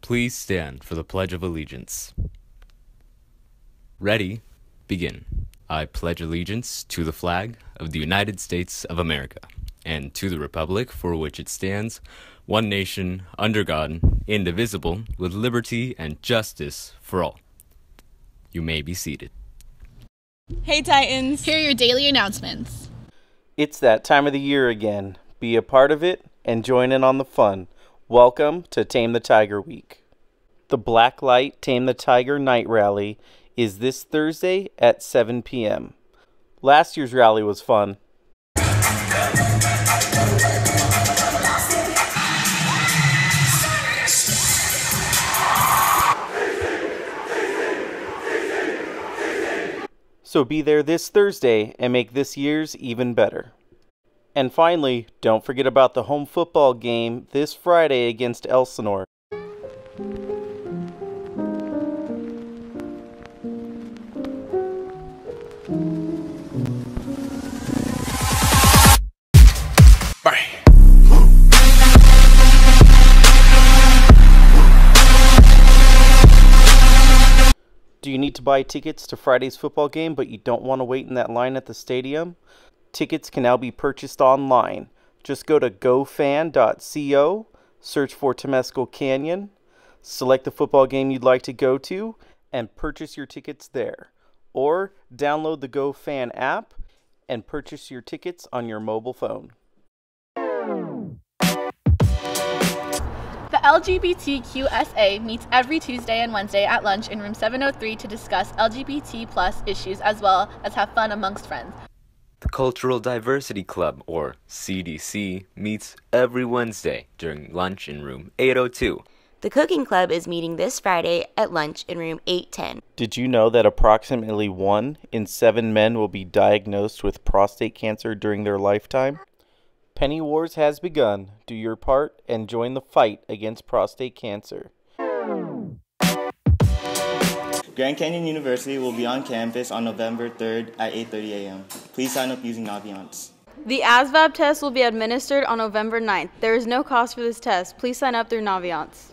Please stand for the Pledge of Allegiance. Ready, begin. I pledge allegiance to the flag of the United States of America and to the republic for which it stands, one nation, under God, indivisible, with liberty and justice for all. You may be seated. Hey Titans! Here are your daily announcements. It's that time of the year again. Be a part of it and join in on the fun. Welcome to Tame the Tiger Week. The Blacklight Tame the Tiger Night Rally is this Thursday at 7 p.m. Last year's rally was fun. So be there this Thursday and make this year's even better. And finally, don't forget about the home football game this Friday against Elsinore. Do you need to buy tickets to Friday's football game but you don't want to wait in that line at the stadium? Tickets can now be purchased online. Just go to gofan.co, search for Temescal Canyon, select the football game you'd like to go to, and purchase your tickets there. Or download the GoFan app and purchase your tickets on your mobile phone. The LGBTQSA meets every Tuesday and Wednesday at lunch in room 703 to discuss LGBT plus issues as well as have fun amongst friends. The Cultural Diversity Club, or CDC, meets every Wednesday during lunch in room 802. The Cooking Club is meeting this Friday at lunch in room 810. Did you know that approximately one in seven men will be diagnosed with prostate cancer during their lifetime? Penny Wars has begun. Do your part and join the fight against prostate cancer. Grand Canyon University will be on campus on November 3rd at 8:30 a.m. Please sign up using Naviance. The ASVAB test will be administered on November 9th. There is no cost for this test. Please sign up through Naviance.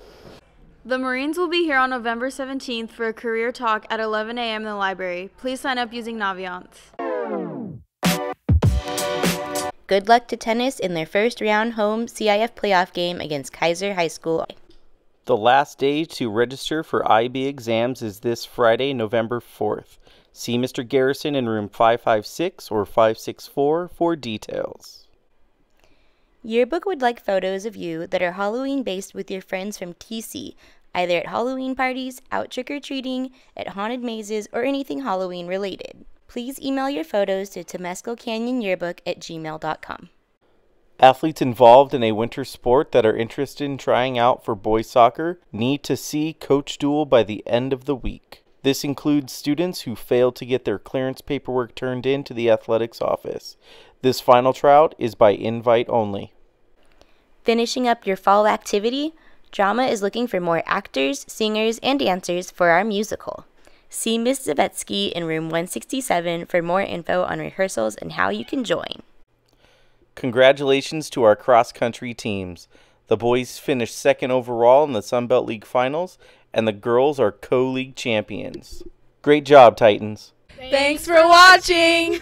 The Marines will be here on November 17th for a career talk at 11 a.m. in the library. Please sign up using Naviance. Good luck to tennis in their first round home CIF playoff game against Kaiser High School. The last day to register for IB exams is this Friday, November 4th. See Mr. Garrison in room 556 or 564 for details. Yearbook would like photos of you that are Halloween based with your friends from TC, either at Halloween parties, out trick or treating, at haunted mazes, or anything Halloween related. Please email your photos to Temescal Canyon Yearbook at gmail.com. Athletes involved in a winter sport that are interested in trying out for boys soccer need to see Coach Duel by the end of the week. This includes students who failed to get their clearance paperwork turned in to the athletics office. This final tryout is by invite only. Finishing up your fall activity, Drama is looking for more actors, singers, and dancers for our musical. See Ms. Zabetsky in room 167 for more info on rehearsals and how you can join. Congratulations to our cross country teams. The boys finished second overall in the Sunbelt League finals, and the girls are co league champions. Great job, Titans. Thanks for watching!